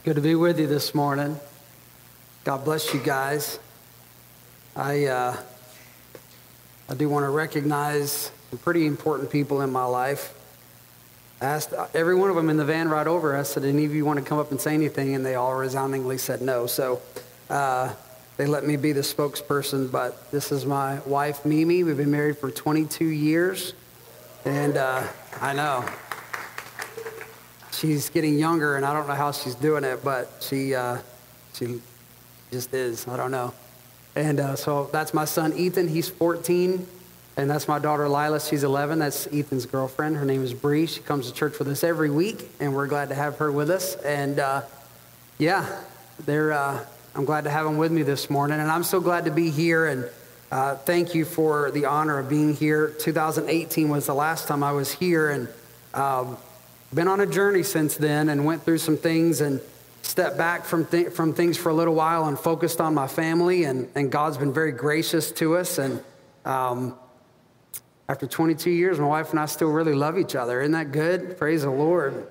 It's good to be with you this morning. God bless you guys. I, uh, I do want to recognize some pretty important people in my life. I asked every one of them in the van right over. I said, any of you want to come up and say anything? And they all resoundingly said no. So uh, they let me be the spokesperson. But this is my wife, Mimi. We've been married for 22 years. And uh, I know she's getting younger, and I don't know how she's doing it, but she, uh, she just is. I don't know. And uh, so that's my son, Ethan. He's 14. And that's my daughter, Lila. She's 11. That's Ethan's girlfriend. Her name is Bree. She comes to church with us every week, and we're glad to have her with us. And uh, yeah, they're, uh, I'm glad to have them with me this morning. And I'm so glad to be here. And uh, thank you for the honor of being here. 2018 was the last time I was here. And um, been on a journey since then and went through some things and stepped back from, th- from things for a little while and focused on my family. And, and God's been very gracious to us. And um, after 22 years, my wife and I still really love each other. Isn't that good? Praise the Lord.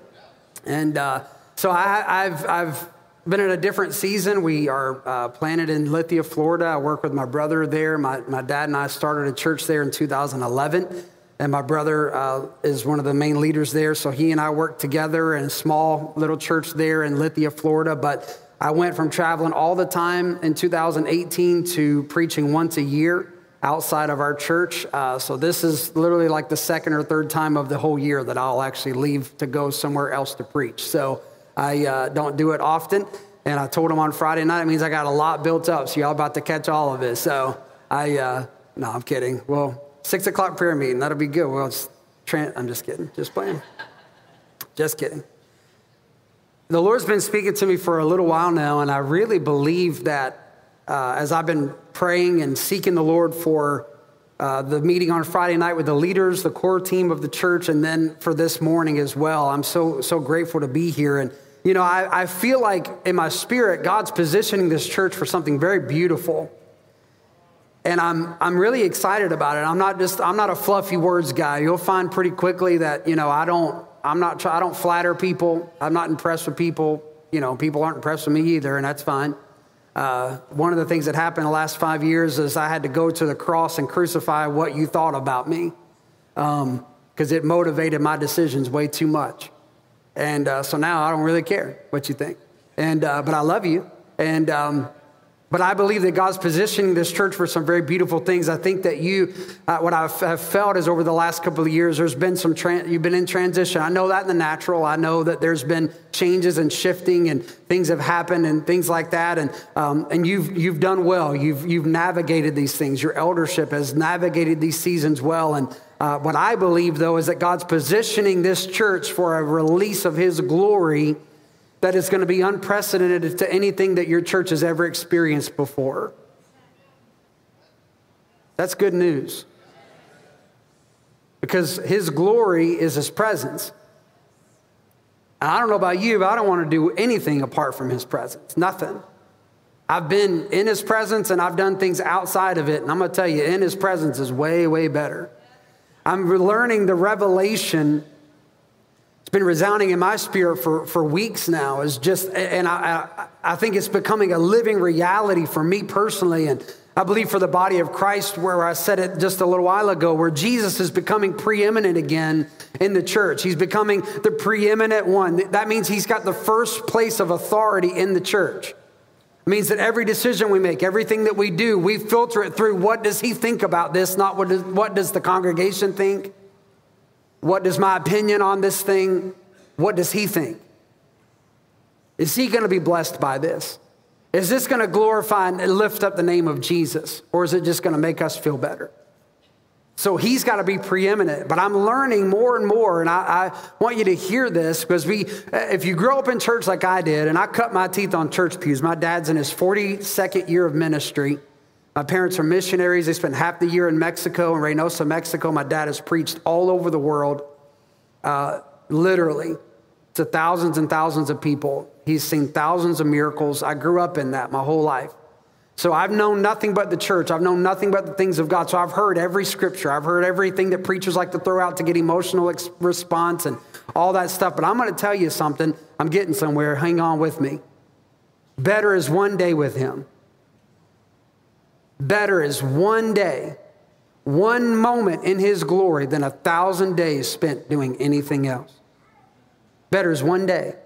And uh, so I, have I've been in a different season. We are uh, planted in Lithia, Florida. I work with my brother there. My, my dad and I started a church there in 2011. And my brother uh, is one of the main leaders there. So he and I work together in a small little church there in Lithia, Florida. But I went from traveling all the time in 2018 to preaching once a year outside of our church. Uh, so this is literally like the second or third time of the whole year that I'll actually leave to go somewhere else to preach. So I uh, don't do it often. And I told him on Friday night, it means I got a lot built up. So y'all about to catch all of it. So I, uh, no, I'm kidding. Well, Six o'clock prayer meeting. That'll be good. Well, it's tra- I'm just kidding. Just playing. Just kidding. The Lord's been speaking to me for a little while now, and I really believe that uh, as I've been praying and seeking the Lord for uh, the meeting on Friday night with the leaders, the core team of the church, and then for this morning as well, I'm so so grateful to be here. And you know, I, I feel like in my spirit, God's positioning this church for something very beautiful and I'm, I'm really excited about it. I'm not just, I'm not a fluffy words guy. You'll find pretty quickly that, you know, I don't, I'm not, I don't flatter people. I'm not impressed with people. You know, people aren't impressed with me either, and that's fine. Uh, one of the things that happened the last five years is I had to go to the cross and crucify what you thought about me because um, it motivated my decisions way too much. And uh, so now I don't really care what you think. And, uh, but I love you. And, um, but I believe that God's positioning this church for some very beautiful things. I think that you, uh, what I have felt is over the last couple of years, there's been some, you've been in transition. I know that in the natural. I know that there's been changes and shifting and things have happened and things like that. And, um, and you've, you've done well. You've, you've navigated these things. Your eldership has navigated these seasons well. And uh, what I believe, though, is that God's positioning this church for a release of His glory that is going to be unprecedented to anything that your church has ever experienced before. That's good news. Because his glory is his presence. And I don't know about you, but I don't want to do anything apart from his presence. Nothing. I've been in his presence and I've done things outside of it. And I'm going to tell you, in his presence is way, way better. I'm learning the revelation it's been resounding in my spirit for, for weeks now is just and I, I, I think it's becoming a living reality for me personally. And i believe for the body of christ where i said it just a little while ago where jesus is becoming preeminent again in the church. He's becoming the preeminent one. That means he's got the first place of authority in the church. It means that every decision we make everything that we do we filter it through. What does he think about this not what what does the congregation think what does my opinion on this thing, what does he think? Is he going to be blessed by this? Is this going to glorify and lift up the name of Jesus? Or is it just going to make us feel better? So he's got to be preeminent. But I'm learning more and more, and I, I, want you to hear this because we, if you grow up in church like I did, and I cut my teeth on church pews, my dad's in his 42nd year of ministry. My parents are missionaries. They spent half the year in Mexico, in Reynosa, Mexico. My dad has preached all over the world, uh, literally, to thousands and thousands of people. He's seen thousands of miracles. I grew up in that my whole life. So I've known nothing but the church. I've known nothing but the things of God. So I've heard every scripture. I've heard everything that preachers like to throw out to get emotional response and all that stuff. But I'm going to tell you something. I'm getting somewhere. Hang on with me. Better is one day with Him. Better is one day, one moment in His glory than a thousand days spent doing anything else. Better is one day.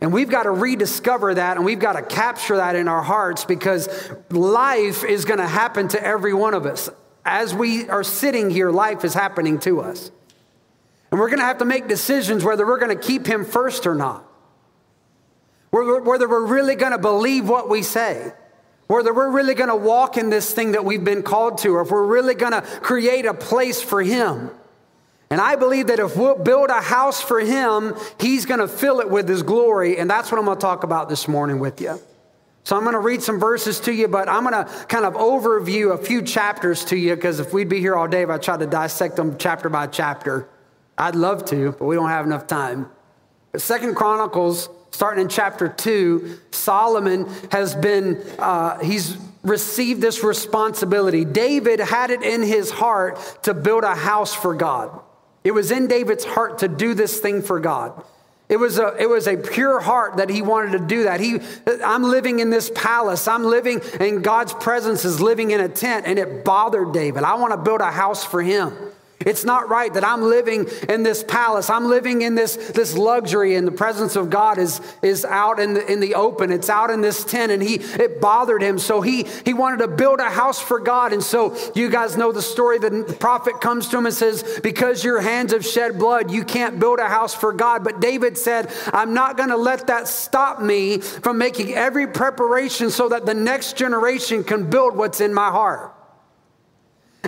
And we've got to rediscover that and we've got to capture that in our hearts because life is going to happen to every one of us. As we are sitting here, life is happening to us. And we're going to have to make decisions whether we're going to keep him first or not. Whether we're really going to believe what we say. Whether we're really going to walk in this thing that we've been called to, or if we're really going to create a place for him. And I believe that if we'll build a house for him, he's going to fill it with his glory. And that's what I'm going to talk about this morning with you. So I'm going to read some verses to you, but I'm going to kind of overview a few chapters to you because if we'd be here all day, if I tried to dissect them chapter by chapter, I'd love to, but we don't have enough time. But Second Chronicles, starting in chapter two, Solomon has been, uh, he's received this responsibility. David had it in his heart to build a house for God. It was in David's heart to do this thing for God. It was, a, it was a pure heart that he wanted to do that. He, I'm living in this palace. I'm living, and God's presence is living in a tent, and it bothered David. I want to build a house for him. It's not right that I'm living in this palace. I'm living in this, this luxury, and the presence of God is, is out in the, in the open. It's out in this tent, and he it bothered him. So he he wanted to build a house for God. And so you guys know the story. The prophet comes to him and says, Because your hands have shed blood, you can't build a house for God. But David said, I'm not going to let that stop me from making every preparation so that the next generation can build what's in my heart.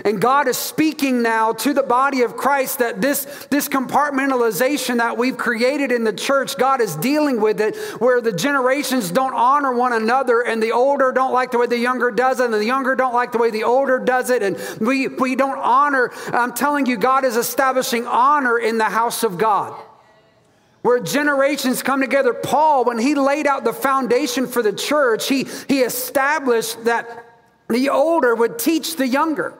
And God is speaking now to the body of Christ that this, this compartmentalization that we've created in the church, God is dealing with it where the generations don't honor one another and the older don't like the way the younger does it and the younger don't like the way the older does it. And we, we don't honor. I'm telling you, God is establishing honor in the house of God where generations come together. Paul, when he laid out the foundation for the church, he, he established that the older would teach the younger.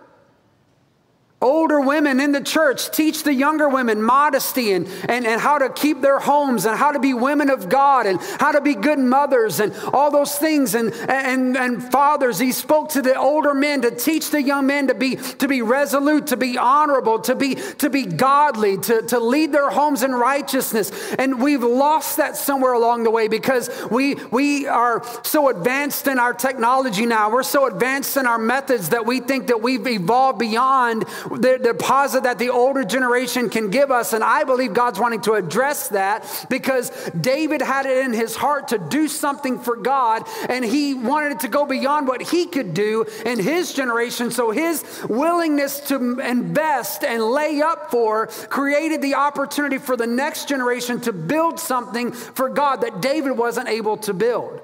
Older women in the church teach the younger women modesty and, and, and how to keep their homes and how to be women of God and how to be good mothers and all those things. And, and, and fathers, he spoke to the older men to teach the young men to be, to be resolute, to be honorable, to be, to be godly, to, to lead their homes in righteousness. And we've lost that somewhere along the way because we, we are so advanced in our technology now. We're so advanced in our methods that we think that we've evolved beyond the deposit that the older generation can give us. And I believe God's wanting to address that because David had it in his heart to do something for God and he wanted it to go beyond what he could do in his generation. So his willingness to invest and lay up for created the opportunity for the next generation to build something for God that David wasn't able to build.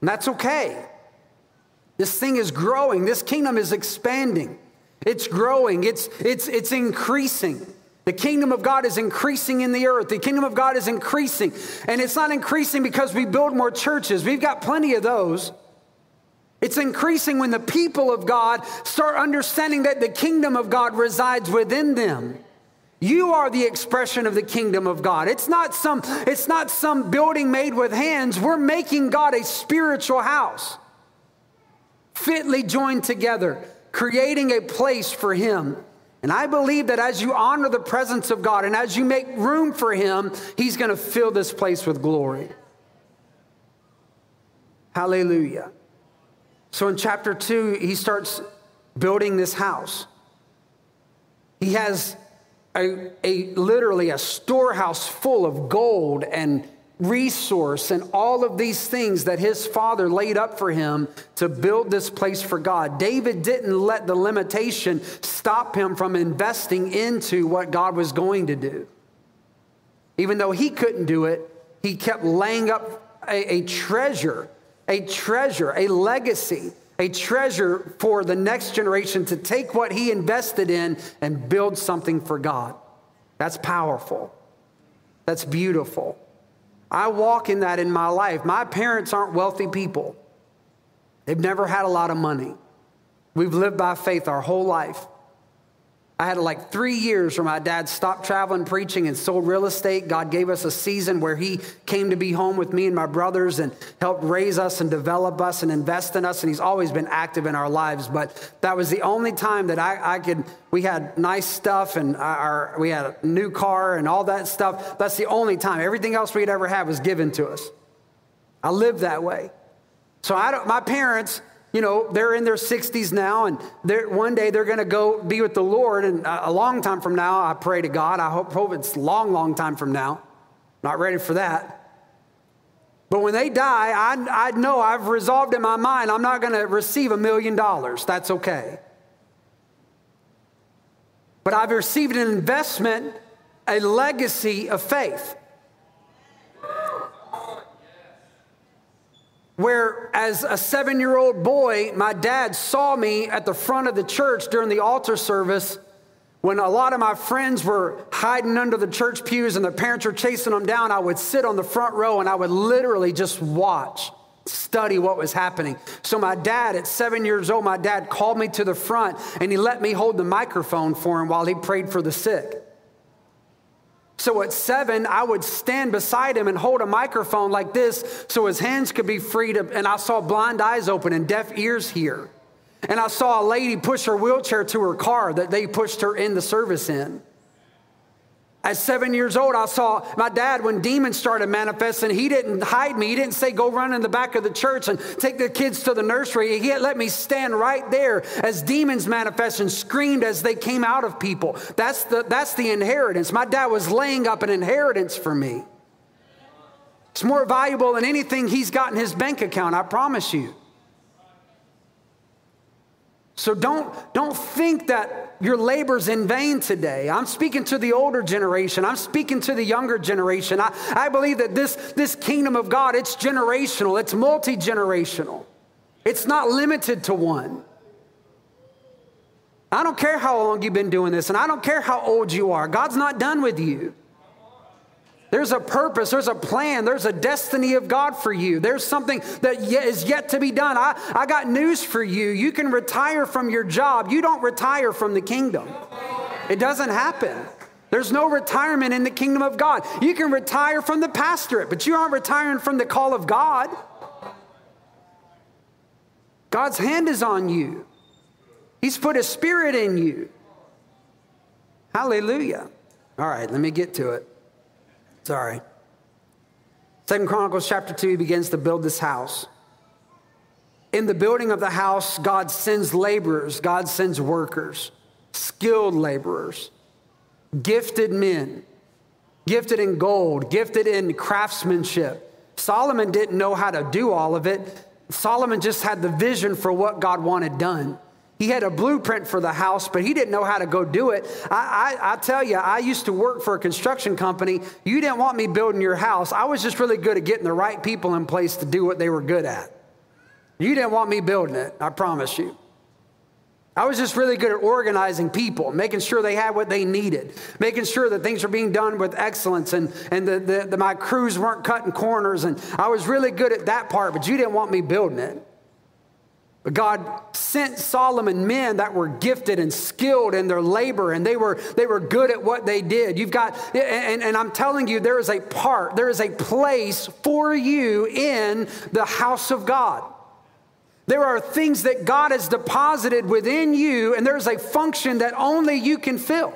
And that's okay. This thing is growing, this kingdom is expanding. It's growing, it's, it's, it's increasing. The kingdom of God is increasing in the earth. The kingdom of God is increasing. And it's not increasing because we build more churches. We've got plenty of those. It's increasing when the people of God start understanding that the kingdom of God resides within them. You are the expression of the kingdom of God. It's not some it's not some building made with hands. We're making God a spiritual house. Fitly joined together creating a place for Him. And I believe that as you honor the presence of God and as you make room for Him, He's going to fill this place with glory. Hallelujah. So in chapter two, he starts building this house. He has a, a literally a storehouse full of gold and resource and all of these things that his father laid up for him to build this place for God. David didn't let the limitation stop him from investing into what God was going to do. Even though he couldn't do it, he kept laying up a, a treasure, a treasure, a legacy, a treasure for the next generation to take what he invested in and build something for God. That's powerful. That's beautiful. I walk in that in my life. My parents aren't wealthy people. They've never had a lot of money. We've lived by faith our whole life. I had like three years where my dad stopped traveling, preaching, and sold real estate. God gave us a season where he came to be home with me and my brothers and helped raise us and develop us and invest in us. And he's always been active in our lives. But that was the only time that I, I could, we had nice stuff and our, we had a new car and all that stuff. That's the only time. Everything else we'd ever had was given to us. I lived that way. So I don't, my parents, you know, they're in their 60s now, and one day they're going to go be with the Lord. And a long time from now, I pray to God. I hope, hope it's long, long time from now. Not ready for that. But when they die, I, I know I've resolved in my mind I'm not going to receive a million dollars. That's okay. But I've received an investment, a legacy of faith. Where as a seven year old boy, my dad saw me at the front of the church during the altar service when a lot of my friends were hiding under the church pews and their parents were chasing them down. I would sit on the front row and I would literally just watch, study what was happening. So, my dad, at seven years old, my dad called me to the front and he let me hold the microphone for him while he prayed for the sick. So at seven, I would stand beside him and hold a microphone like this so his hands could be free to, and I saw blind eyes open and deaf ears hear. And I saw a lady push her wheelchair to her car that they pushed her in the service in. At seven years old, I saw my dad when demons started manifesting. He didn't hide me. He didn't say, Go run in the back of the church and take the kids to the nursery. He let me stand right there as demons manifested and screamed as they came out of people. That's the, that's the inheritance. My dad was laying up an inheritance for me. It's more valuable than anything he's got in his bank account, I promise you. So don't, don't think that your labor's in vain today. I'm speaking to the older generation. I'm speaking to the younger generation. I, I believe that this, this kingdom of God, it's generational, it's multi-generational. It's not limited to one. I don't care how long you've been doing this, and I don't care how old you are. God's not done with you. There's a purpose, there's a plan, there's a destiny of God for you. There's something that is yet to be done. I, I got news for you. You can retire from your job, you don't retire from the kingdom. It doesn't happen. There's no retirement in the kingdom of God. You can retire from the pastorate, but you aren't retiring from the call of God. God's hand is on you, He's put a spirit in you. Hallelujah. All right, let me get to it. Sorry. Second Chronicles chapter 2 begins to build this house. In the building of the house, God sends laborers, God sends workers, skilled laborers, gifted men, gifted in gold, gifted in craftsmanship. Solomon didn't know how to do all of it. Solomon just had the vision for what God wanted done. He had a blueprint for the house, but he didn't know how to go do it. I, I, I, tell you, I used to work for a construction company. You didn't want me building your house. I was just really good at getting the right people in place to do what they were good at. You didn't want me building it, I promise you. I was just really good at organizing people, making sure they had what they needed, making sure that things were being done with excellence, and, and the, the, my crews weren't cutting corners. And I was really good at that part, but you didn't want me building it. God sent Solomon men that were gifted and skilled in their labor, and they were, they were good at what they did. You've got, and, and I'm telling you, there is a part, there is a place for you in the house of God. There are things that God has deposited within you, and there's a function that only you can fill.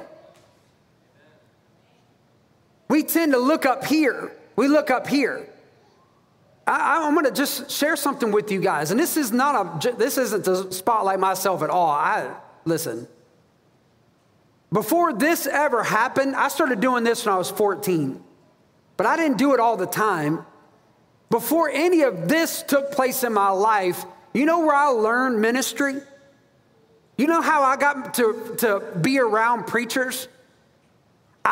We tend to look up here. We look up here. I, am going to just share something with you guys, and this is not a this isn't to spotlight myself at all. I listen. Before this ever happened, I started doing this when I was 14, but I didn't do it all the time. Before any of this took place in my life, you know where I learned ministry? You know how I got to, to be around preachers?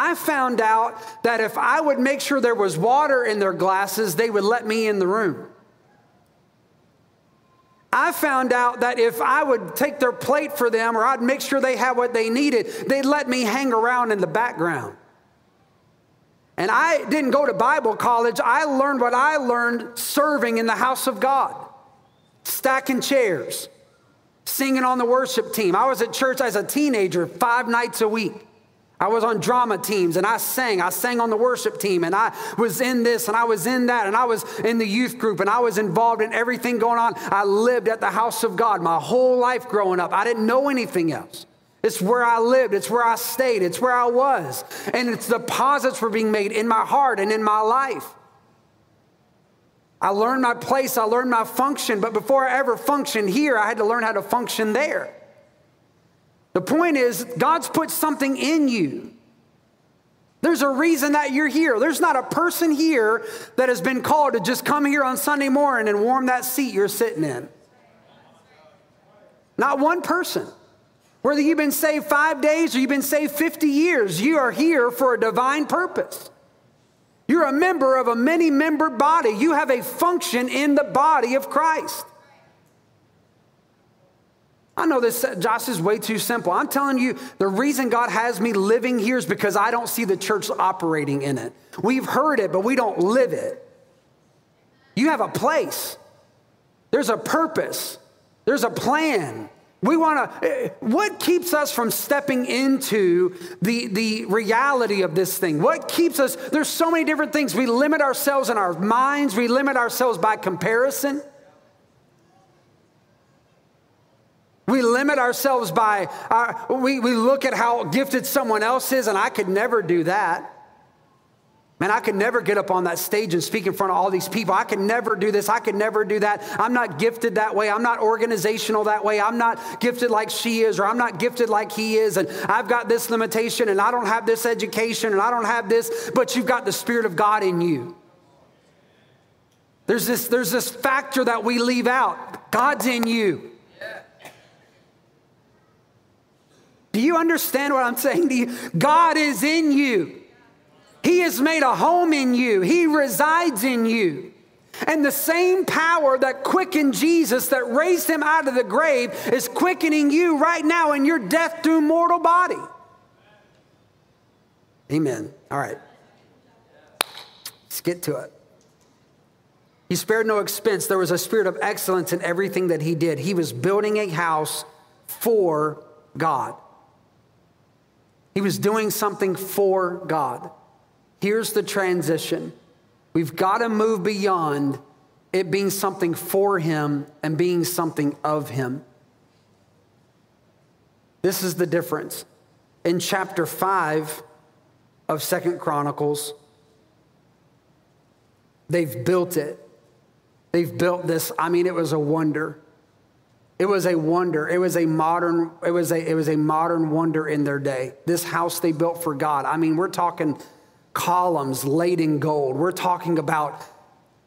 I found out that if I would make sure there was water in their glasses, they would let me in the room. I found out that if I would take their plate for them or I'd make sure they had what they needed, they'd let me hang around in the background. And I didn't go to Bible college. I learned what I learned serving in the house of God stacking chairs, singing on the worship team. I was at church as a teenager five nights a week. I was on drama teams and I sang. I sang on the worship team and I was in this and I was in that and I was in the youth group and I was involved in everything going on. I lived at the house of God my whole life growing up. I didn't know anything else. It's where I lived, it's where I stayed, it's where I was. And it's deposits were being made in my heart and in my life. I learned my place, I learned my function, but before I ever functioned here, I had to learn how to function there. The point is, God's put something in you. There's a reason that you're here. There's not a person here that has been called to just come here on Sunday morning and warm that seat you're sitting in. Not one person. Whether you've been saved five days or you've been saved 50 years, you are here for a divine purpose. You're a member of a many membered body. You have a function in the body of Christ. I know this, Josh, is way too simple. I'm telling you, the reason God has me living here is because I don't see the church operating in it. We've heard it, but we don't live it. You have a place, there's a purpose, there's a plan. We want to, eh, what keeps us from stepping into the, the reality of this thing? What keeps us, there's so many different things. We limit ourselves in our minds, we limit ourselves by comparison. We limit ourselves by, our, we, we look at how gifted someone else is, and I could never do that. Man, I could never get up on that stage and speak in front of all these people. I could never do this. I could never do that. I'm not gifted that way. I'm not organizational that way. I'm not gifted like she is, or I'm not gifted like he is. And I've got this limitation, and I don't have this education, and I don't have this, but you've got the Spirit of God in you. There's this, there's this factor that we leave out God's in you. Do you understand what I'm saying to you? God is in you. He has made a home in you, He resides in you. And the same power that quickened Jesus, that raised him out of the grave, is quickening you right now in your death through mortal body. Amen. All right. Let's get to it. He spared no expense. There was a spirit of excellence in everything that he did. He was building a house for God. He was doing something for God. Here's the transition we've got to move beyond it being something for him and being something of him. This is the difference. In chapter 5 of Second Chronicles, they've built it. They've built this. I mean, it was a wonder. It was a wonder. It was a modern, it was a, it was a modern wonder in their day. This house they built for God. I mean, we're talking columns laid in gold. We're talking about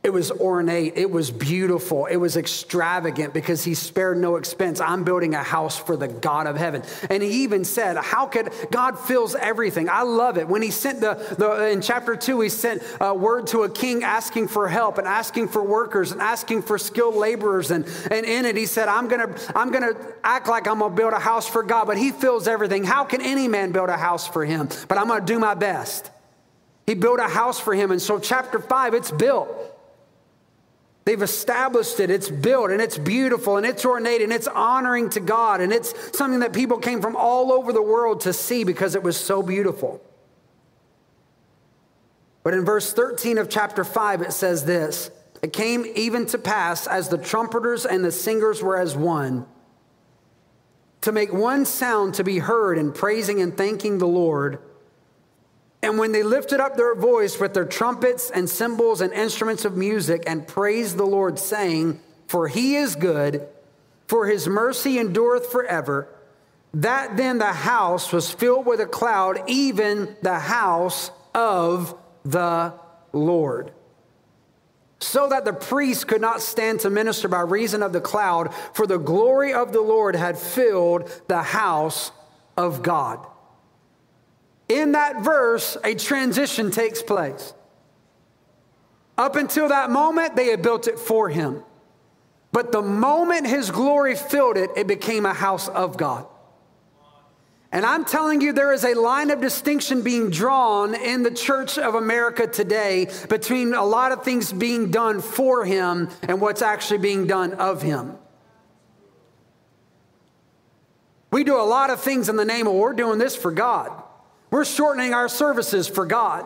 it was ornate, it was beautiful, it was extravagant because he spared no expense. I'm building a house for the God of heaven. And he even said, How could God fills everything? I love it. When he sent the, the in chapter two, he sent a word to a king asking for help and asking for workers and asking for skilled laborers. And, and in it, he said, I'm gonna, I'm gonna act like I'm gonna build a house for God, but he fills everything. How can any man build a house for him? But I'm gonna do my best. He built a house for him. And so, chapter five, it's built. They've established it, it's built, and it's beautiful, and it's ornate, and it's honoring to God, and it's something that people came from all over the world to see because it was so beautiful. But in verse 13 of chapter 5, it says this It came even to pass as the trumpeters and the singers were as one, to make one sound to be heard in praising and thanking the Lord and when they lifted up their voice with their trumpets and cymbals and instruments of music and praised the Lord, saying, For he is good, for his mercy endureth forever, that then the house was filled with a cloud, even the house of the Lord. So that the priest could not stand to minister by reason of the cloud, for the glory of the Lord had filled the house of God in that verse, a transition takes place. Up until that moment, they had built it for him. But the moment his glory filled it, it became a house of God. And I'm telling you, there is a line of distinction being drawn in the church of America today between a lot of things being done for him and what's actually being done of him. We do a lot of things in the name of, we're doing this for God. We're shortening our services for God.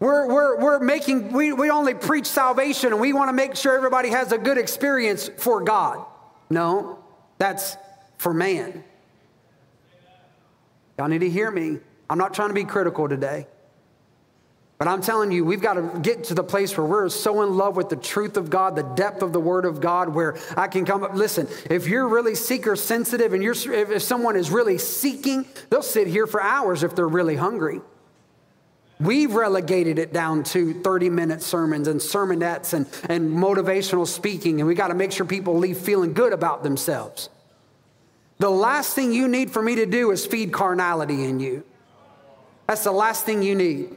We're, we're, we're making, we, we only preach salvation and we want to make sure everybody has a good experience for God. No, that's for man. Y'all need to hear me. I'm not trying to be critical today. But I'm telling you, we've got to get to the place where we're so in love with the truth of God, the depth of the Word of God, where I can come up. Listen, if you're really seeker sensitive and you're, if someone is really seeking, they'll sit here for hours if they're really hungry. We've relegated it down to 30 minute sermons and sermonettes and, and motivational speaking, and we got to make sure people leave feeling good about themselves. The last thing you need for me to do is feed carnality in you. That's the last thing you need.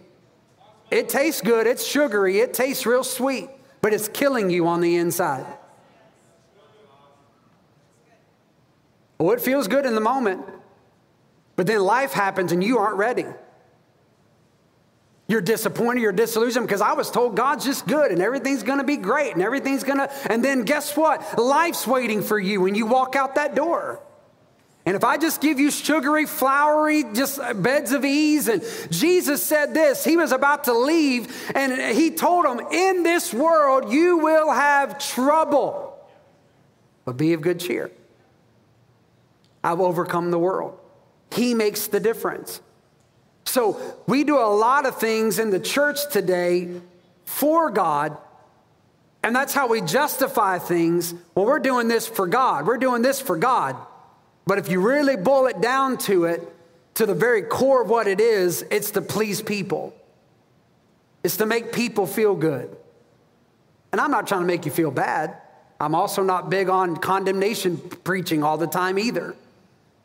It tastes good, it's sugary, it tastes real sweet, but it's killing you on the inside. Well, it feels good in the moment, but then life happens and you aren't ready. You're disappointed, you're disillusioned because I was told God's just good and everything's gonna be great and everything's gonna, and then guess what? Life's waiting for you when you walk out that door. And if I just give you sugary, floury, just uh, beds of ease, and Jesus said this, he was about to leave, and he told them, In this world you will have trouble, but be of good cheer. I've overcome the world. He makes the difference. So we do a lot of things in the church today for God, and that's how we justify things. Well, we're doing this for God. We're doing this for God. But if you really boil it down to it, to the very core of what it is, it's to please people. It's to make people feel good. And I'm not trying to make you feel bad. I'm also not big on condemnation preaching all the time either.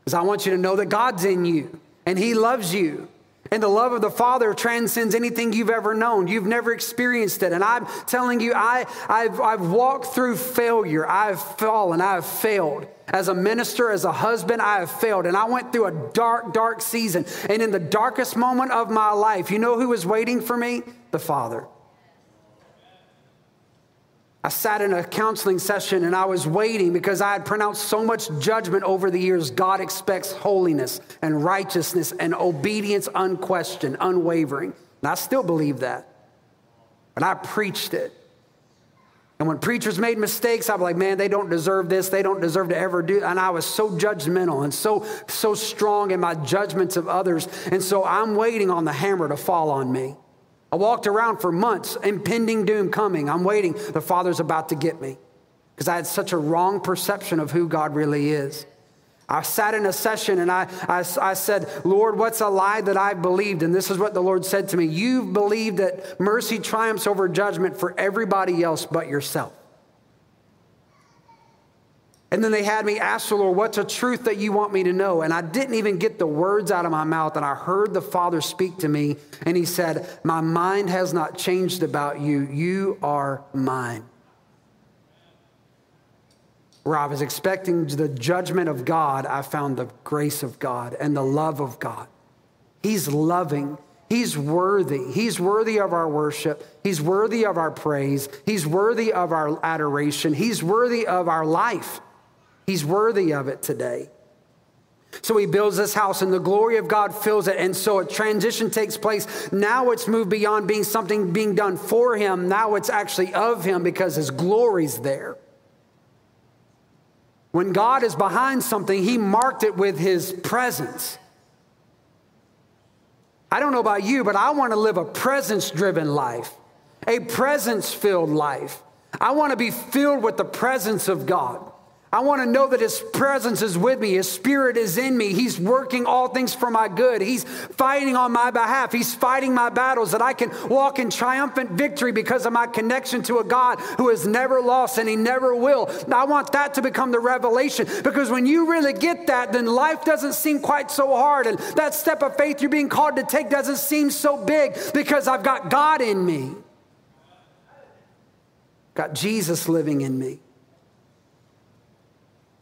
Because I want you to know that God's in you and He loves you and the love of the Father transcends anything you've ever known. You've never experienced it. And I'm telling you, I, I've, I've walked through failure. I've fallen. I've failed. As a minister, as a husband, I have failed. And I went through a dark, dark season. And in the darkest moment of my life, you know who was waiting for me? The Father. I sat in a counseling session and I was waiting because I had pronounced so much judgment over the years. God expects holiness and righteousness and obedience unquestioned, unwavering. And I still believe that. But I preached it. And when preachers made mistakes, I'm like, man, they don't deserve this. They don't deserve to ever do. And I was so judgmental and so, so strong in my judgments of others. And so I'm waiting on the hammer to fall on me. I walked around for months, impending doom coming. I'm waiting. The Father's about to get me because I had such a wrong perception of who God really is. I sat in a session and I, I, I, said, Lord, what's a lie that I believed? And this is what the Lord said to me You've believed that mercy triumphs over judgment for everybody else but yourself. And then they had me ask the Lord, What's a truth that you want me to know? And I didn't even get the words out of my mouth. And I heard the Father speak to me, and He said, My mind has not changed about you. You are mine. Where I was expecting the judgment of God, I found the grace of God and the love of God. He's loving. He's worthy. He's worthy of our worship. He's worthy of our praise. He's worthy of our adoration. He's worthy of our life. He's worthy of it today. So he builds this house and the glory of God fills it. And so a transition takes place. Now it's moved beyond being something being done for him. Now it's actually of him because his glory's there. When God is behind something, he marked it with his presence. I don't know about you, but I want to live a presence driven life, a presence filled life. I want to be filled with the presence of God. I want to know that His presence is with me. His Spirit is in me. He's working all things for my good. He's fighting on my behalf. He's fighting my battles that I can walk in triumphant victory because of my connection to a God who has never lost and He never will. I want that to become the revelation because when you really get that, then life doesn't seem quite so hard. And that step of faith you're being called to take doesn't seem so big because I've got God in me, got Jesus living in me.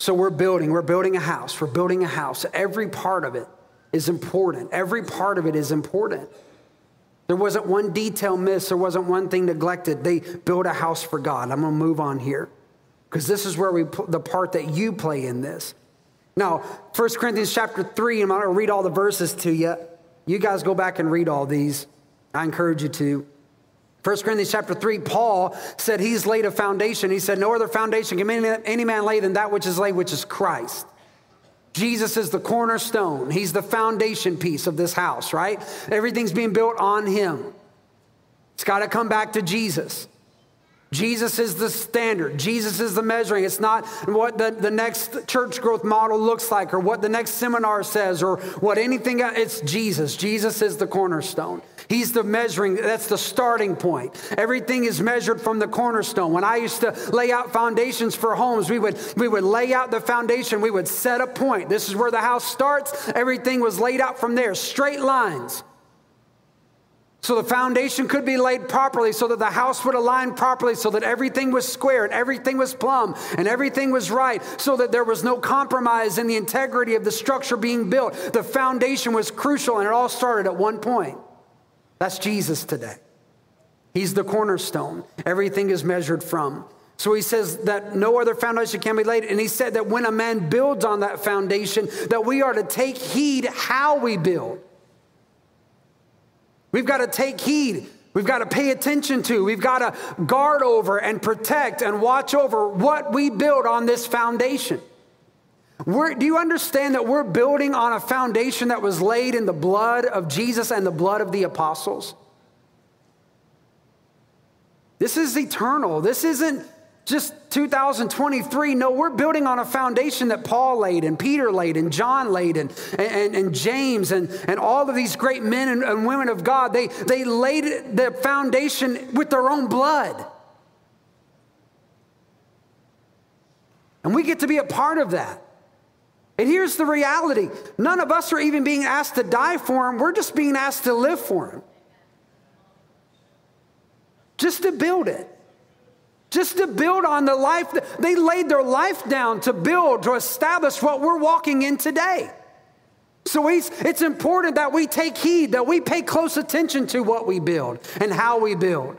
So we're building, we're building a house, we're building a house. Every part of it is important. Every part of it is important. There wasn't one detail missed, there wasn't one thing neglected. They built a house for God. I'm going to move on here because this is where we put the part that you play in this. Now, 1 Corinthians chapter 3, I'm going to read all the verses to you. You guys go back and read all these. I encourage you to. 1 Corinthians chapter 3, Paul said he's laid a foundation. He said, No other foundation can any man lay than that which is laid, which is Christ. Jesus is the cornerstone. He's the foundation piece of this house, right? Everything's being built on him. It's got to come back to Jesus. Jesus is the standard. Jesus is the measuring. It's not what the, the next church growth model looks like or what the next seminar says or what anything. It's Jesus. Jesus is the cornerstone. He's the measuring, that's the starting point. Everything is measured from the cornerstone. When I used to lay out foundations for homes, we would, we would lay out the foundation, we would set a point. This is where the house starts. Everything was laid out from there, straight lines. So the foundation could be laid properly so that the house would align properly, so that everything was square and everything was plumb and everything was right, so that there was no compromise in the integrity of the structure being built. The foundation was crucial and it all started at one point. That's Jesus today. He's the cornerstone. Everything is measured from. So he says that no other foundation can be laid. And he said that when a man builds on that foundation, that we are to take heed how we build. We've got to take heed. We've got to pay attention to. We've got to guard over and protect and watch over what we build on this foundation. We're, do you understand that we're building on a foundation that was laid in the blood of Jesus and the blood of the apostles? This is eternal. This isn't just 2023. No, we're building on a foundation that Paul laid and Peter laid and John laid and, and, and James and, and all of these great men and, and women of God. They, they laid the foundation with their own blood. And we get to be a part of that. And here's the reality none of us are even being asked to die for him, we're just being asked to live for him. Just to build it just to build on the life. That they laid their life down to build, to establish what we're walking in today. So it's important that we take heed, that we pay close attention to what we build and how we build.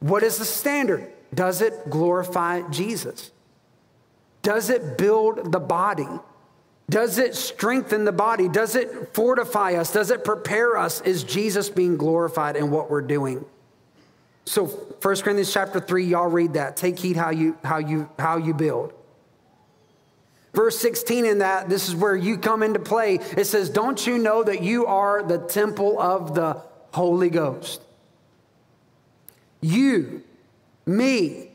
What is the standard? Does it glorify Jesus? Does it build the body? Does it strengthen the body? Does it fortify us? Does it prepare us? Is Jesus being glorified in what we're doing? So 1 Corinthians chapter 3, y'all read that. Take heed how you how you how you build. Verse 16 in that, this is where you come into play. It says, Don't you know that you are the temple of the Holy Ghost? You, me,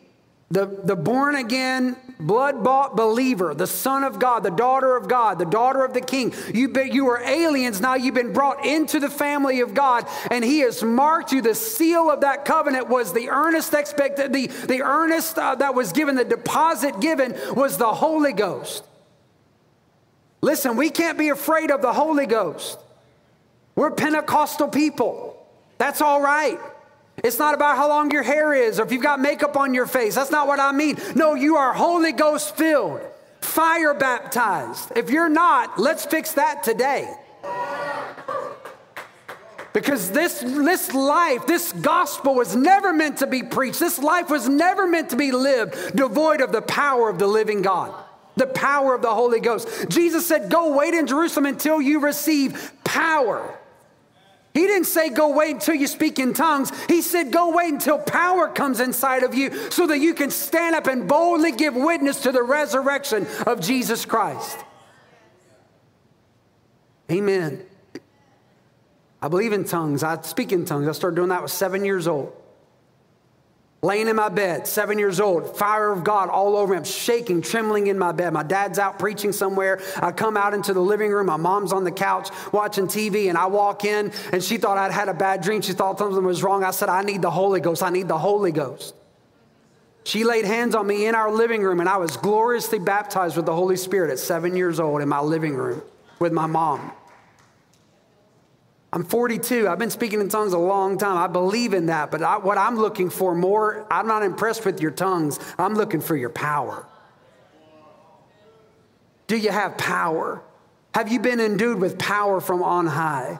the, the born again, blood bought believer, the son of God, the daughter of God, the daughter of the king. You, be, you were aliens, now you've been brought into the family of God, and he has marked you. The seal of that covenant was the earnest expect, the, the earnest uh, that was given, the deposit given was the Holy Ghost. Listen, we can't be afraid of the Holy Ghost. We're Pentecostal people. That's all right. It's not about how long your hair is or if you've got makeup on your face. That's not what I mean. No, you are Holy Ghost filled, fire baptized. If you're not, let's fix that today. Because this, this life, this gospel was never meant to be preached. This life was never meant to be lived devoid of the power of the living God, the power of the Holy Ghost. Jesus said, Go wait in Jerusalem until you receive power. He didn't say go wait until you speak in tongues. He said go wait until power comes inside of you so that you can stand up and boldly give witness to the resurrection of Jesus Christ. Amen. I believe in tongues. I speak in tongues. I started doing that when I was seven years old laying in my bed, seven years old, fire of God all over me. I'm shaking, trembling in my bed. My dad's out preaching somewhere. I come out into the living room. My mom's on the couch watching TV, and I walk in, and she thought I'd had a bad dream. She thought something was wrong. I said, I need the Holy Ghost. I need the Holy Ghost. She laid hands on me in our living room, and I was gloriously baptized with the Holy Spirit at seven years old in my living room with my mom. I'm 42. I've been speaking in tongues a long time. I believe in that. But I, what I'm looking for more, I'm not impressed with your tongues. I'm looking for your power. Do you have power? Have you been endued with power from on high?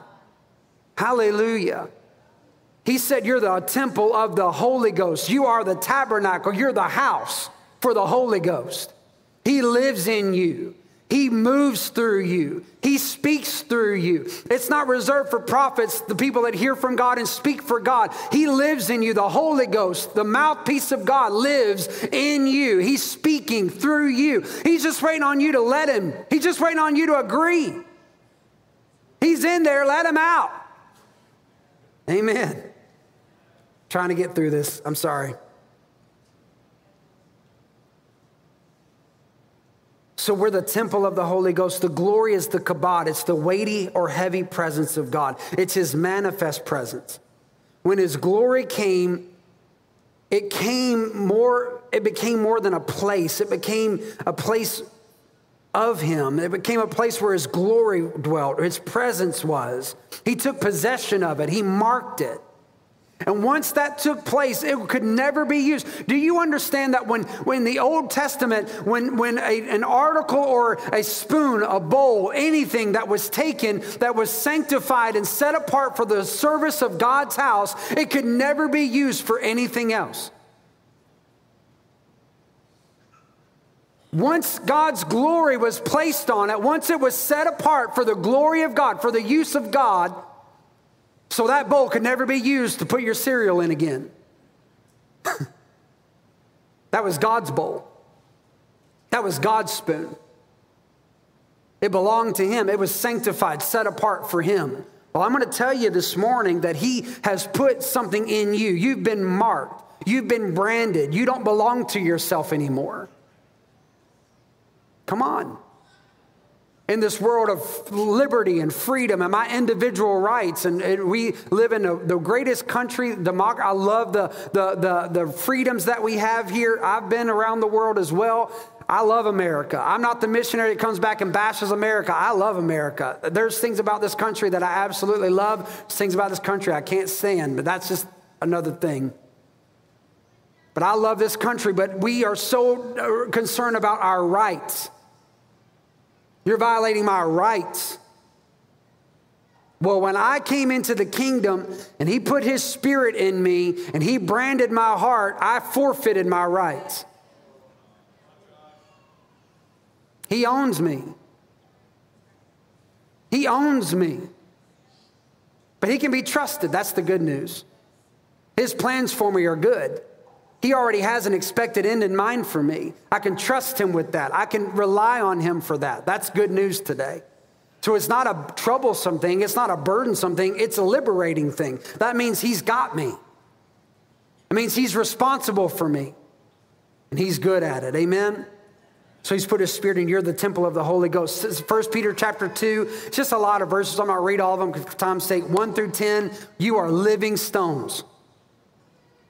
Hallelujah. He said, You're the temple of the Holy Ghost. You are the tabernacle. You're the house for the Holy Ghost. He lives in you. He moves through you. He speaks through you. It's not reserved for prophets, the people that hear from God and speak for God. He lives in you. The Holy Ghost, the mouthpiece of God, lives in you. He's speaking through you. He's just waiting on you to let Him. He's just waiting on you to agree. He's in there, let Him out. Amen. Trying to get through this. I'm sorry. So we're the temple of the Holy Ghost. The glory is the kabod. It's the weighty or heavy presence of God. It's his manifest presence. When his glory came, it came more, it became more than a place. It became a place of him. It became a place where his glory dwelt, his presence was. He took possession of it, he marked it. And once that took place, it could never be used. Do you understand that when, when the Old Testament, when, when a, an article or a spoon, a bowl, anything that was taken, that was sanctified and set apart for the service of God's house, it could never be used for anything else? Once God's glory was placed on it, once it was set apart for the glory of God, for the use of God, so that bowl could never be used to put your cereal in again. that was God's bowl. That was God's spoon. It belonged to Him. It was sanctified, set apart for Him. Well, I'm going to tell you this morning that He has put something in you. You've been marked, you've been branded. You don't belong to yourself anymore. Come on in this world of liberty and freedom and my individual rights. And, and we live in a, the greatest country, democracy. I love the, the, the, the freedoms that we have here. I've been around the world as well. I love America. I'm not the missionary that comes back and bashes America. I love America. There's things about this country that I absolutely love. There's things about this country I can't stand, but that's just another thing. But I love this country, but we are so uh, concerned about our rights. You're violating my rights. Well, when I came into the kingdom and he put his spirit in me and he branded my heart, I forfeited my rights. He owns me. He owns me. But he can be trusted. That's the good news. His plans for me are good. He already has an expected end in mind for me. I can trust him with that. I can rely on him for that. That's good news today. So it's not a troublesome thing, it's not a burdensome thing, it's a liberating thing. That means he's got me. It means he's responsible for me. And he's good at it. Amen. So he's put his spirit in you're the temple of the Holy Ghost. First Peter chapter 2, it's just a lot of verses. I'm not read all of them for time's sake. 1 through 10, you are living stones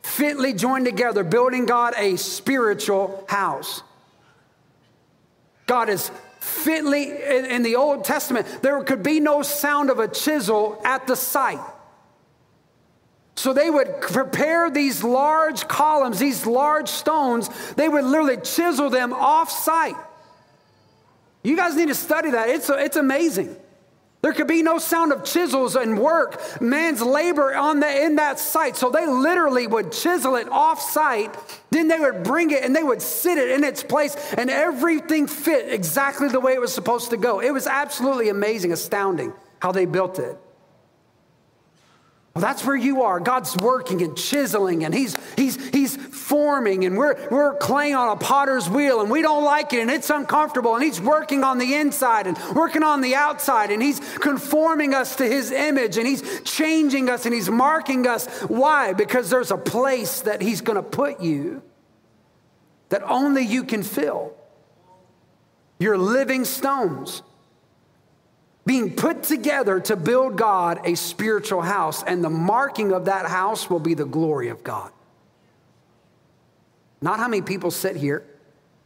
fitly joined together, building God a spiritual house. God is fitly, in, the Old Testament, there could be no sound of a chisel at the site. So they would prepare these large columns, these large stones, they would literally chisel them off site. You guys need to study that. It's, it's amazing. There could be no sound of chisels and work, man's labor on the, in that site. So they literally would chisel it off site. Then they would bring it and they would sit it in its place, and everything fit exactly the way it was supposed to go. It was absolutely amazing, astounding how they built it. Well, that's where you are. God's working and chiseling, and He's He's He's forming, and we're we're clay on a potter's wheel, and we don't like it, and it's uncomfortable, and He's working on the inside and working on the outside, and He's conforming us to His image, and He's changing us, and He's marking us. Why? Because there's a place that He's going to put you that only you can fill. You're living stones being put together to build God a spiritual house, and the marking of that house will be the glory of God. Not how many people sit here,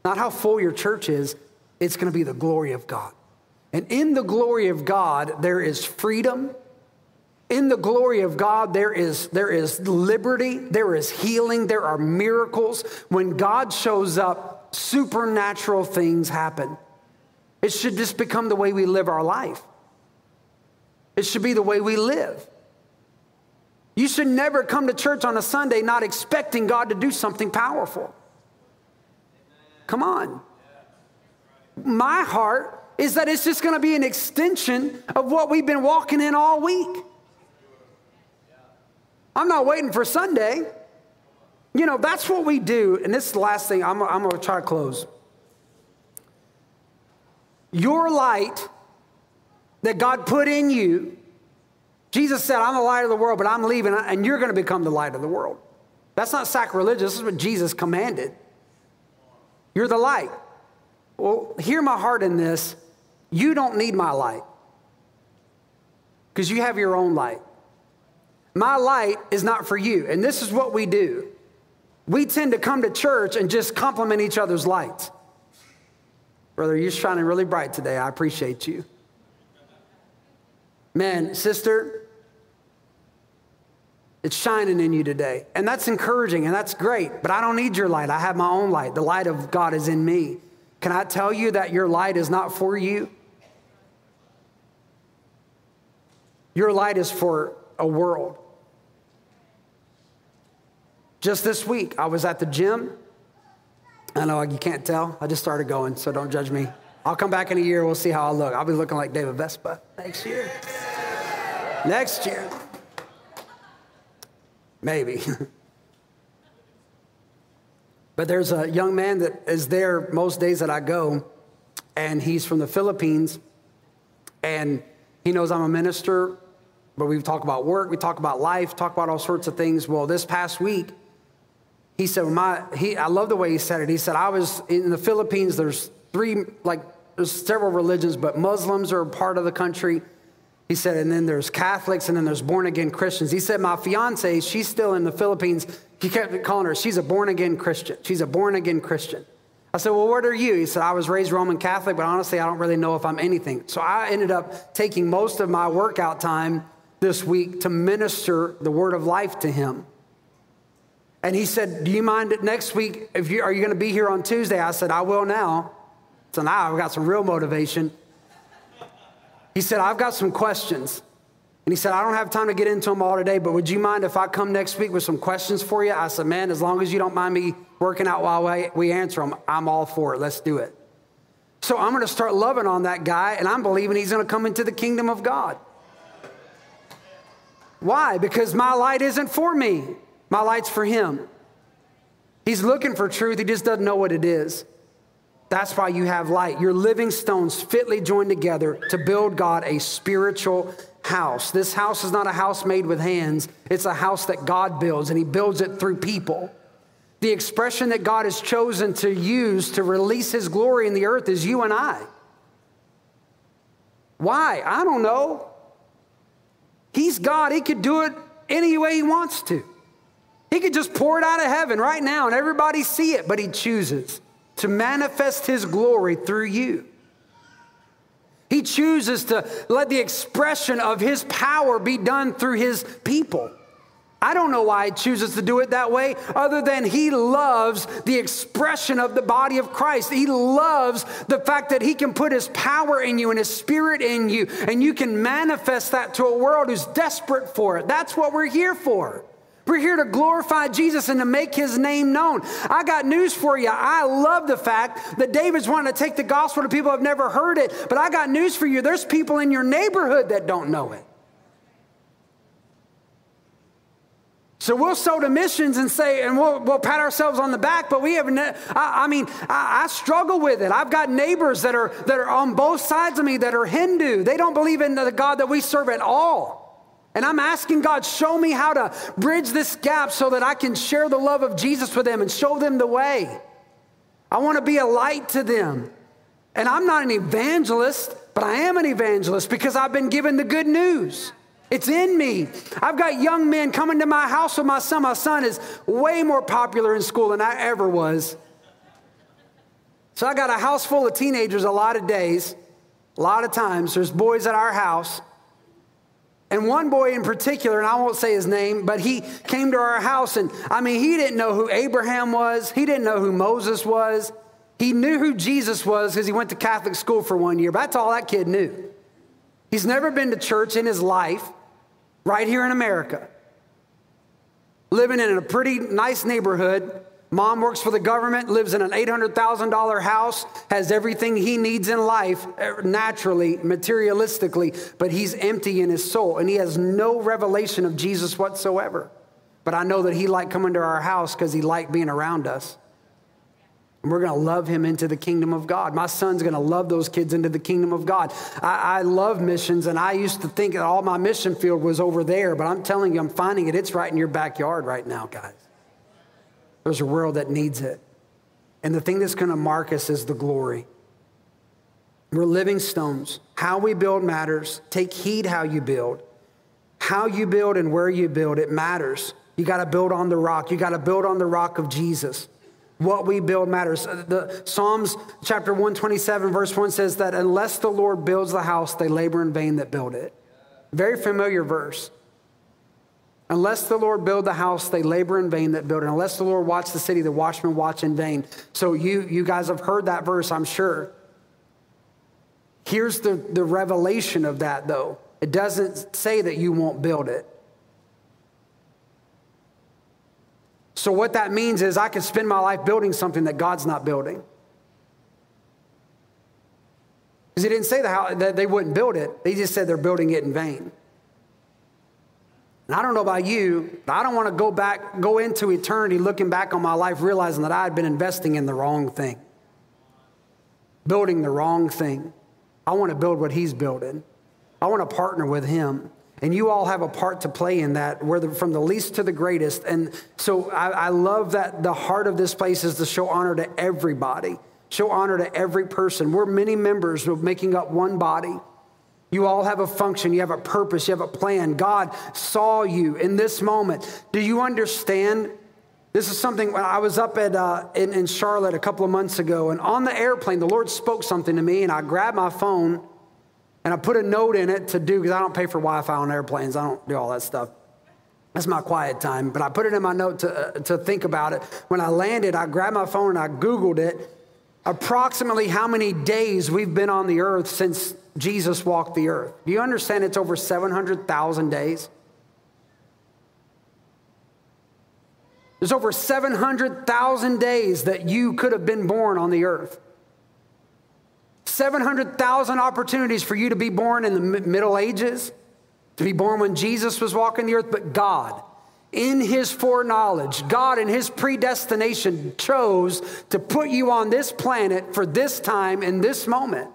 not how full your church is, it's going to be the glory of God. And in the glory of God, there is freedom. In the glory of God, there is, there is liberty, there is healing, there are miracles. When God shows up, supernatural things happen. It should just become the way we live our life. It should be the way we live. You should never come to church on a Sunday not expecting God to do something powerful. Come on. My heart is that it's just going to be an extension of what we've been walking in all week. I'm not waiting for Sunday. You know, that's what we do. And this is the last thing, I'm, I'm going to try to close. Your light that God put in you, Jesus said, I'm the light of the world, but I'm leaving, and you're going to become the light of the world. That's not sacrilegious. This is what Jesus commanded. You're the light. Well, hear my heart in this. You don't need my light because you have your own light. My light is not for you. And this is what we do we tend to come to church and just compliment each other's lights. Brother, you're shining really bright today. I appreciate you. Man, sister, it's shining in you today. And that's encouraging and that's great. But I don't need your light. I have my own light. The light of God is in me. Can I tell you that your light is not for you? Your light is for a world. Just this week, I was at the gym. I know you can't tell. I just started going, so don't judge me. I'll come back in a year. We'll see how I look. I'll be looking like David Vespa next year. Next year. Maybe. but there's a young man that is there most days that I go, and he's from the Philippines, and he knows I'm a minister, but we talk about work, we talk about life, talk about all sorts of things. Well, this past week, he said, my, he, I love the way he said it. He said, I was in the Philippines, there's three, like, there's several religions, but Muslims are a part of the country. He said, and then there's Catholics and then there's born again Christians. He said, my fiance, she's still in the Philippines. He kept calling her, she's a born again Christian. She's a born again Christian. I said, well, what are you? He said, I was raised Roman Catholic, but honestly, I don't really know if I'm anything. So I ended up taking most of my workout time this week to minister the word of life to him. And he said, Do you mind next week? If you are you going to be here on Tuesday? I said, I will now. So now I've got some real motivation. He said, I've got some questions. And he said, I don't have time to get into them all today, but would you mind if I come next week with some questions for you? I said, Man, as long as you don't mind me working out while we, we answer them, I'm all for it. Let's do it. So I'm going to start loving on that guy, and I'm believing he's going to come into the kingdom of God. Why? Because my light isn't for me. My light's for him. He's looking for truth, he just doesn't know what it is. That's why you have light. Your living stones fitly joined together to build God a spiritual house. This house is not a house made with hands, it's a house that God builds, and He builds it through people. The expression that God has chosen to use to release His glory in the earth is you and I. Why? I don't know. He's God, He could do it any way He wants to. He could just pour it out of heaven right now and everybody see it, but he chooses to manifest his glory through you. He chooses to let the expression of his power be done through his people. I don't know why he chooses to do it that way, other than he loves the expression of the body of Christ. He loves the fact that he can put his power in you and his spirit in you, and you can manifest that to a world who's desperate for it. That's what we're here for. We're here to glorify Jesus and to make his name known. I got news for you. I love the fact that David's wanting to take the gospel to people who have never heard it, but I got news for you. There's people in your neighborhood that don't know it. So we'll sow to missions and say, and we'll, we'll pat ourselves on the back, but we have, I, I mean, I, I struggle with it. I've got neighbors that are, that are on both sides of me that are Hindu. They don't believe in the God that we serve at all. And I'm asking God, show me how to bridge this gap so that I can share the love of Jesus with them and show them the way. I want to be a light to them. And I'm not an evangelist, but I am an evangelist because I've been given the good news. It's in me. I've got young men coming to my house with my son. My son is way more popular in school than I ever was. So I got a house full of teenagers a lot of days, a lot of times. There's boys at our house. And one boy in particular, and I won't say his name, but he came to our house, and I mean, he didn't know who Abraham was, he didn't know who Moses was. He knew who Jesus was because he went to Catholic school for one year, but that's all that kid knew. He's never been to church in his life, right here in America. Living in a pretty nice neighborhood, Mom works for the government, lives in an $800,000 house, has everything he needs in life eh, naturally, materialistically, but he's empty in his soul and he has no revelation of Jesus whatsoever. But I know that he liked coming to our house because he liked being around us. And we're going to love him into the kingdom of God. My son's going to love those kids into the kingdom of God. I, I, love missions, and I used to think that all my mission field was over there, but I'm telling you, I'm finding it. It's right in your backyard right now, guys. There's a world that needs it. And the thing that's going to mark us is the glory. We're living stones. How we build matters. Take heed how you build. How you build and where you build, it matters. You got to build on the rock. You got to build on the rock of Jesus. What we build matters. Uh, the Psalms chapter 127 verse 1 says that unless the Lord builds the house, they labor in vain that build it. Very familiar verse. Unless the Lord build the house, they labor in vain that build it. Unless the Lord watch the city, the watchmen watch in vain. So you, you guys have heard that verse, I'm sure. Here's the, the revelation of that, though. It doesn't say that you won't build it. So, what that means is I could spend my life building something that God's not building. Because He didn't say that they wouldn't build it, they just said they're building it in vain. And I don't know about you, but I don't want to go back, go into eternity looking back on my life realizing that I had been investing in the wrong thing, building the wrong thing. I want to build what he's building. I want to partner with him. And you all have a part to play in that, where from the least to the greatest. And so I, I love that the heart of this place is to show honor to everybody, show honor to every person. We're many members of making up one body. You all have a function, you have a purpose, you have a plan. God saw you in this moment. Do you understand? This is something I was up at, uh, in, in Charlotte a couple of months ago, and on the airplane, the Lord spoke something to me, and I grabbed my phone and I put a note in it to do, because I don't pay for Wi Fi on airplanes, I don't do all that stuff. That's my quiet time. But I put it in my note to, uh, to think about it. When I landed, I grabbed my phone and I Googled it approximately how many days we've been on the earth since Jesus walked the earth. Do you understand it's over 700,000 days? There's over 700,000 days that you could have been born on the earth. 700,000 opportunities for you to be born in the Middle Ages, to be born when Jesus was walking the earth, but God in his foreknowledge, God in his predestination chose to put you on this planet for this time in this moment.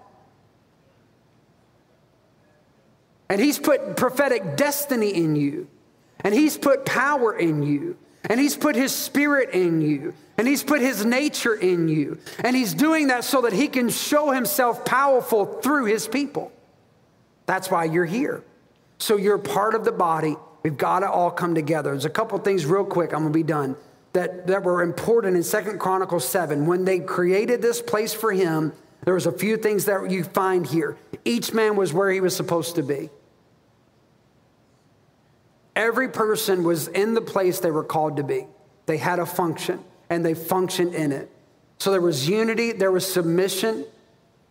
And he's put prophetic destiny in you. And he's put power in you. And he's put his spirit in you. And he's put his nature in you. And he's doing that so that he can show himself powerful through his people. That's why you're here. So you're part of the body We've got to all come together. There's a couple things real quick, I'm going to be done, that, that were important in Second Chronicles 7. When they created this place for him, there was a few things that you find here. Each man was where he was supposed to be. Every person was in the place they were called to be. They had a function and they functioned in it. So there was unity, there was submission.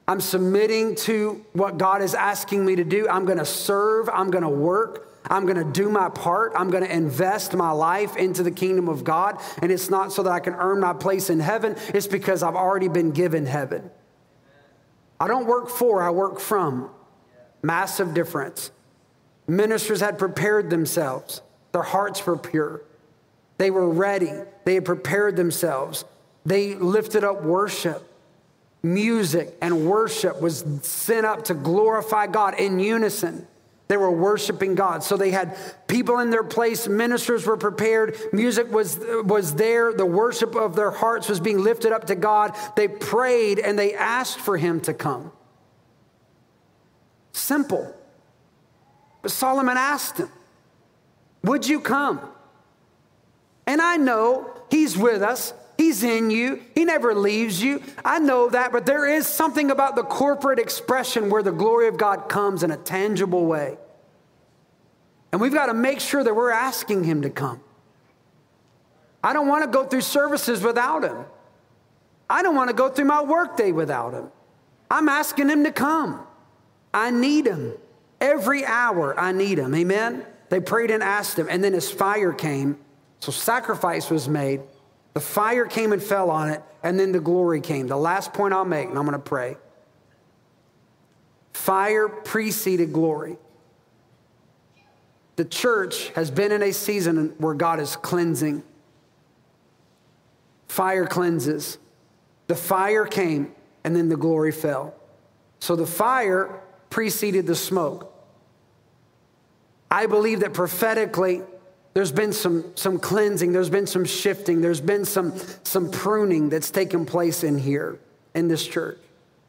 I'm submitting to what God is asking me to do. I'm going to serve, I'm going to work. I'm going to do my part. I'm going to invest my life into the kingdom of God. And it's not so that I can earn my place in heaven, it's because I've already been given heaven. I don't work for, I work from. Massive difference. Ministers had prepared themselves, their hearts were pure. They were ready, they had prepared themselves. They lifted up worship. Music and worship was sent up to glorify God in unison. They were worshiping God. So they had people in their place, ministers were prepared, music was, was there, the worship of their hearts was being lifted up to God. They prayed and they asked for him to come. Simple. But Solomon asked him, Would you come? And I know he's with us. He's in you. He never leaves you. I know that, but there is something about the corporate expression where the glory of God comes in a tangible way. And we've got to make sure that we're asking Him to come. I don't want to go through services without Him. I don't want to go through my workday without Him. I'm asking Him to come. I need Him. Every hour I need Him. Amen? They prayed and asked Him, and then His fire came. So sacrifice was made. The fire came and fell on it, and then the glory came. The last point I'll make, and I'm going to pray. Fire preceded glory. The church has been in a season where God is cleansing. Fire cleanses. The fire came, and then the glory fell. So the fire preceded the smoke. I believe that prophetically, there's been some, some cleansing, there's been some shifting, there's been some, some pruning that's taken place in here, in this church.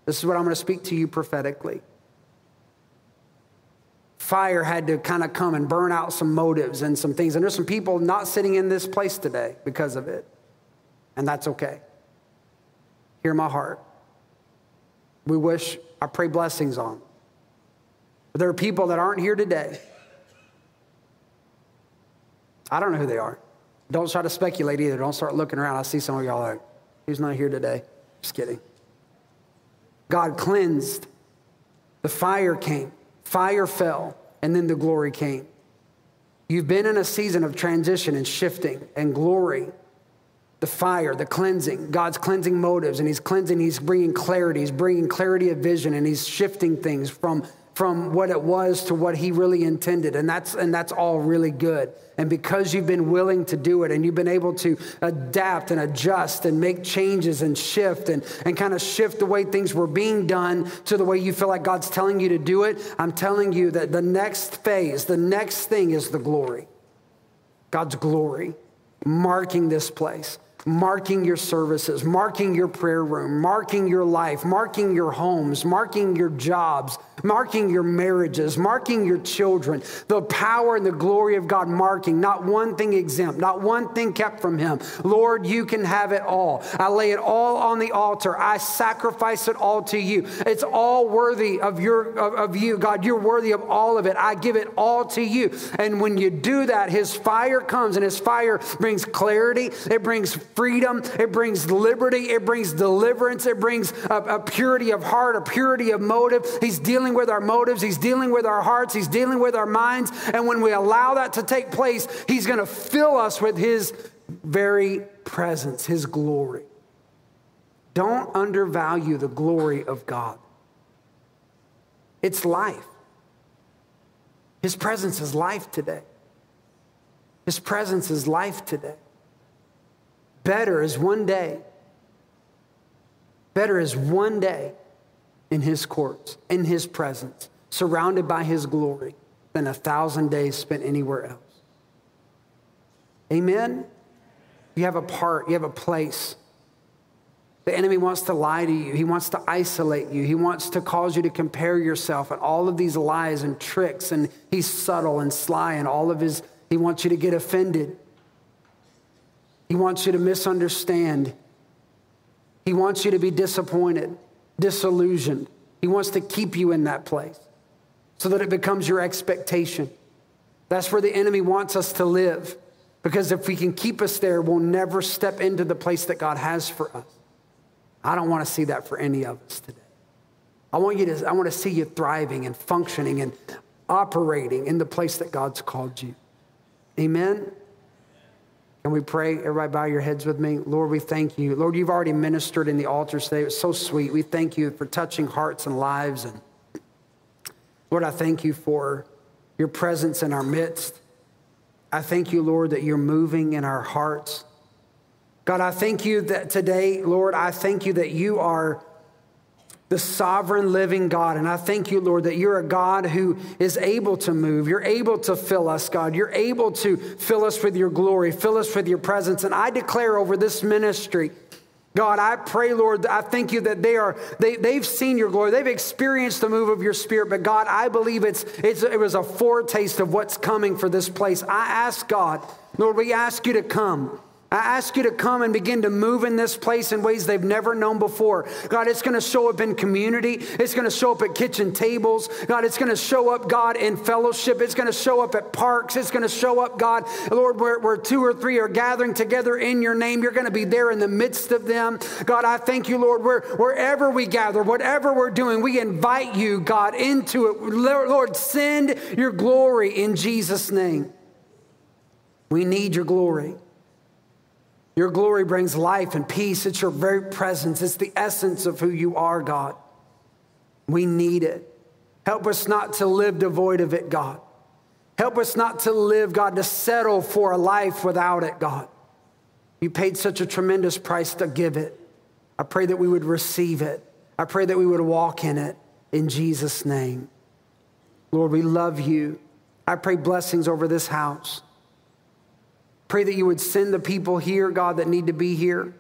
This is what I'm going to speak to you prophetically. Fire had to kind of come and burn out some motives and some things. And there's some people not sitting in this place today because of it. And that's okay. Hear my heart. We wish, I pray blessings on. But there are people that aren't here today I don't know who they are. Don't try to speculate either. Don't start looking around. I see some of y'all like, who's not here today? Just kidding. God cleansed. The fire came, fire fell, and then the glory came. You've been in a season of transition and shifting and glory. The fire, the cleansing, God's cleansing motives, and He's cleansing, He's bringing clarity, He's bringing clarity of vision, and He's shifting things from from what it was to what he really intended. And that's, and that's all really good. And because you've been willing to do it and you've been able to adapt and adjust and make changes and shift and, and kind of shift the way things were being done to the way you feel like God's telling you to do it, I'm telling you that the next phase, the next thing is the glory. God's glory marking this place marking your services, marking your prayer room, marking your life, marking your homes, marking your jobs, marking your marriages, marking your children. The power and the glory of God marking, not one thing exempt, not one thing kept from Him. Lord, you can have it all. I lay it all on the altar. I sacrifice it all to you. It's all worthy of your of, of you, God. You're worthy of all of it. I give it all to you. And when you do that, His fire comes, and His fire brings clarity. It brings freedom, it brings liberty, it brings deliverance, it brings a, a purity of heart, a purity of motive. He's dealing with our motives, He's dealing with our hearts, He's dealing with our minds. And when we allow that to take place, He's going to fill us with His very presence, His glory. Don't undervalue the glory of God. It's life. His presence is life today. His presence is life today. Better is one day. Better is one day in his courts, in his presence, surrounded by his glory, than a thousand days spent anywhere else. Amen? You have a part, you have a place. The enemy wants to lie to you. He wants to isolate you. He wants to cause you to compare yourself and all of these lies and tricks. And he's subtle and sly and all of his, he wants you to get offended. He wants you to misunderstand. He wants you to be disappointed, disillusioned. He wants to keep you in that place so that it becomes your expectation. That's where the enemy wants us to live. Because if we can keep us there, we'll never step into the place that God has for us. I don't want to see that for any of us today. I want you to, I want to see you thriving and functioning and operating in the place that God's called you. Amen. And we pray, everybody bow your heads with me. Lord, we thank you. Lord, you've already ministered in the altar today. It was so sweet. We thank you for touching hearts and lives. And Lord, I thank you for your presence in our midst. I thank you, Lord, that you're moving in our hearts. God, I thank you that today, Lord, I thank you that you are the sovereign living God. And I thank you, Lord, that you're a God who is able to move. You're able to fill us, God. You're able to fill us with your glory, fill us with your presence. And I declare over this ministry, God, I pray, Lord, I thank you that they are, they, they've seen your glory. They've experienced the move of your spirit. But God, I believe it's, it's, it was a foretaste of what's coming for this place. I ask God, Lord, we ask you to come. I ask you to come and begin to move in this place in ways they've never known before. God, it's going to show up in community. It's going to show up at kitchen tables. God, it's going to show up, God, in fellowship. It's going to show up at parks. It's going to show up, God, Lord, where, where two or three are gathering together in your name. You're going to be there in the midst of them. God, I thank you, Lord, where, wherever we gather, whatever we're doing, we invite you, God, into it. Lord, send your glory in Jesus' name. We need your glory. Your glory brings life and peace. It's your very presence, it's the essence of who you are, God. We need it. Help us not to live devoid of it, God. Help us not to live, God, to settle for a life without it, God. You paid such a tremendous price to give it. I pray that we would receive it. I pray that we would walk in it in Jesus' name. Lord, we love you. I pray blessings over this house. Pray that you would send the people here, God, that need to be here.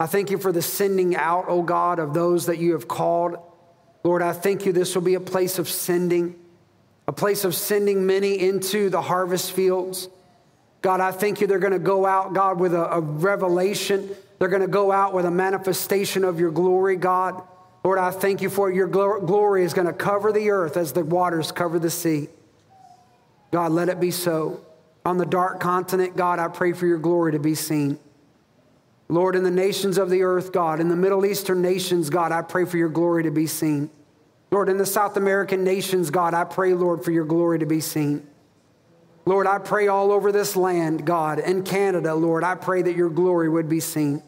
I thank you for the sending out, oh God, of those that you have called. Lord, I thank you this will be a place of sending, a place of sending many into the harvest fields. God, I thank you they're going to go out, God, with a, a revelation. They're going to go out with a manifestation of your glory, God. Lord, I thank you for your glory is going to cover the earth as the waters cover the sea. God, let it be so. On the dark continent, God, I pray for your glory to be seen. Lord, in the nations of the earth, God, in the Middle Eastern nations, God, I pray for your glory to be seen. Lord, in the South American nations, God, I pray, Lord, for your glory to be seen. Lord, I pray all over this land, God, in Canada, Lord, I pray that your glory would be seen.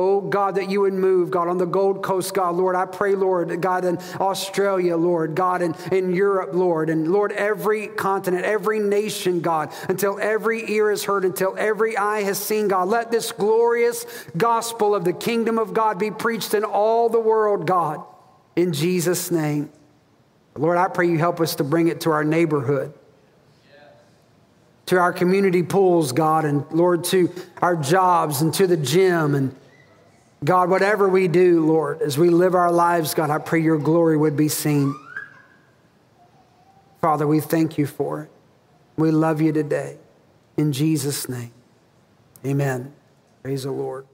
Oh God, that you would move, God, on the Gold Coast, God, Lord. I pray, Lord, God, in Australia, Lord, God, in, in Europe, Lord, and Lord, every continent, every nation, God, until every ear is heard, until every eye has seen, God. Let this glorious gospel of the kingdom of God be preached in all the world, God, in Jesus' name. Lord, I pray you help us to bring it to our neighborhood to our community pools, God, and Lord, to our jobs and to the gym and God, whatever we do, Lord, as we live our lives, God, I pray your glory would be seen. Father, we thank you for it. We love you today. In Jesus' name, amen. Praise the Lord.